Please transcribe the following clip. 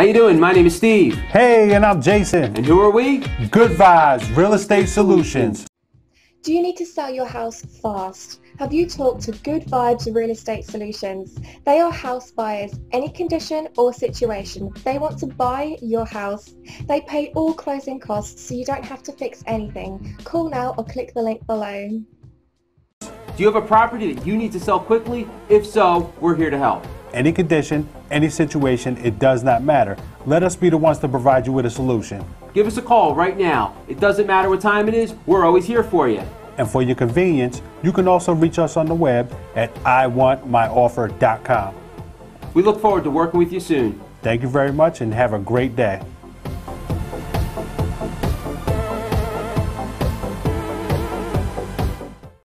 How you doing? My name is Steve. Hey, and I'm Jason. And who are we? Good Vibes Real Estate Solutions. Do you need to sell your house fast? Have you talked to Good Vibes Real Estate Solutions? They are house buyers, any condition or situation. They want to buy your house. They pay all closing costs so you don't have to fix anything. Call now or click the link below. Do you have a property that you need to sell quickly? If so, we're here to help. Any condition, any situation, it does not matter. Let us be the ones to provide you with a solution. Give us a call right now. It doesn't matter what time it is, we're always here for you. And for your convenience, you can also reach us on the web at iwantmyoffer.com. We look forward to working with you soon. Thank you very much and have a great day.